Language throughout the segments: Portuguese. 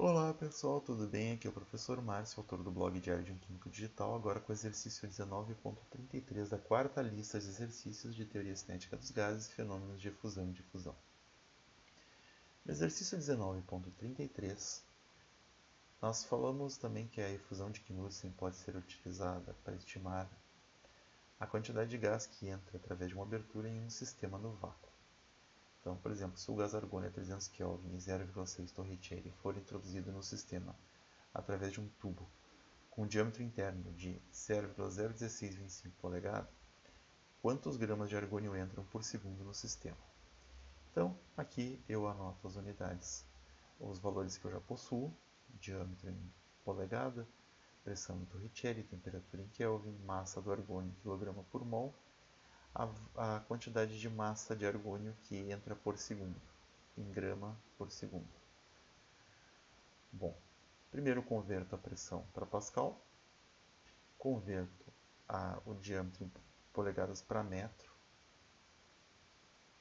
Olá pessoal, tudo bem? Aqui é o professor Márcio, autor do blog Diário de um Químico Digital, agora com o exercício 19.33 da quarta lista de exercícios de teoria cinética dos gases e fenômenos de efusão e difusão. No exercício 19.33, nós falamos também que a efusão de Knudsen pode ser utilizada para estimar a quantidade de gás que entra através de uma abertura em um sistema no vácuo. Então, por exemplo, se o gás argônio a 300 Kelvin e 0,6 torricelli for introduzido no sistema através de um tubo com diâmetro interno de 0,01625 polegada, quantos gramas de argônio entram por segundo no sistema? Então, aqui eu anoto as unidades, os valores que eu já possuo, diâmetro em polegada, pressão em torricelli, temperatura em Kelvin, massa do argônio em quilograma por mol, a, a quantidade de massa de argônio que entra por segundo, em grama por segundo. Bom, primeiro converto a pressão para Pascal, converto a, o diâmetro em polegadas para metro,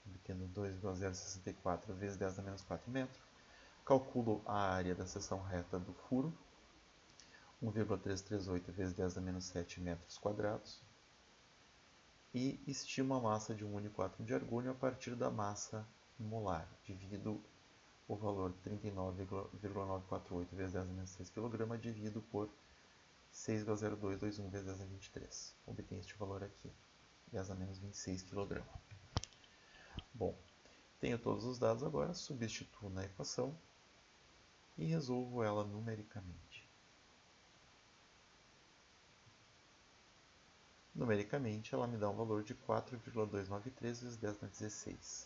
obtendo 2,064 vezes 10 a menos 4 metros. Calculo a área da seção reta do furo, 1,338 vezes 10 a menos 7 metros quadrados e estima a massa de um único átomo de argônio a partir da massa molar. Divido o valor 39,948 vezes 10 a menos 6 kg divido por 6,0221 vezes 10 a 23. Obtenho este valor aqui, 10 a menos 26 kg. Bom, tenho todos os dados agora, substituo na equação e resolvo ela numericamente. Numericamente, ela me dá um valor de 4,293 vezes 10 na 16,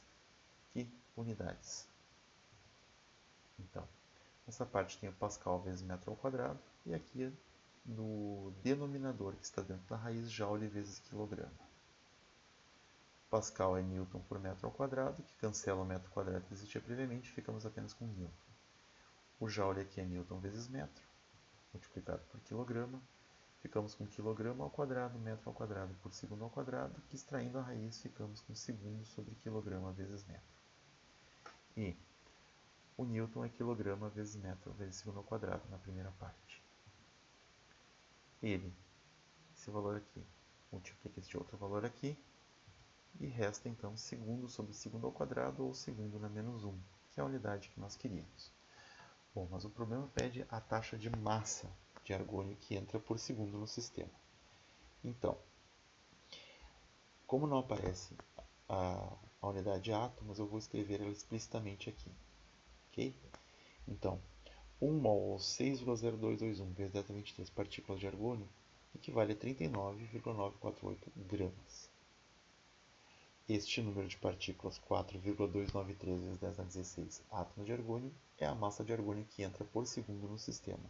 que unidades. Então, nessa parte tem o Pascal vezes metro ao quadrado, e aqui no denominador que está dentro da raiz, Joule vezes quilograma. Pascal é Newton por metro ao quadrado, que cancela o metro quadrado que existia previamente, ficamos apenas com Newton. O Joule aqui é Newton vezes metro, multiplicado por quilograma, ficamos com quilograma ao quadrado, metro ao quadrado por segundo ao quadrado, que extraindo a raiz ficamos com segundo sobre quilograma vezes metro. E o Newton é quilograma vezes metro vezes segundo ao quadrado na primeira parte. Ele, esse valor aqui, multiplica este outro valor aqui, e resta então segundo sobre segundo ao quadrado ou segundo na menos 1, que é a unidade que nós queríamos. Bom, mas o problema pede a taxa de massa de argônio que entra por segundo no sistema. Então, como não aparece a, a unidade de átomos, eu vou escrever ela explicitamente aqui. Ok? Então, 1 mol ou 6,0221 vezes 10 a 23 partículas de argônio equivale a 39,948 gramas. Este número de partículas, 4,293 vezes 10 a 16 átomos de argônio, é a massa de argônio que entra por segundo no sistema.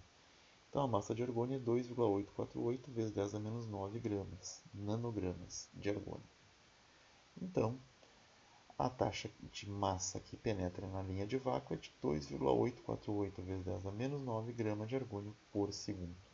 Então, a massa de argônio é 2,848 vezes 10 a menos 9 gramas, nanogramas de argônio. Então, a taxa de massa que penetra na linha de vácuo é de 2,848 vezes 10 a menos 9 gramas de argônio por segundo.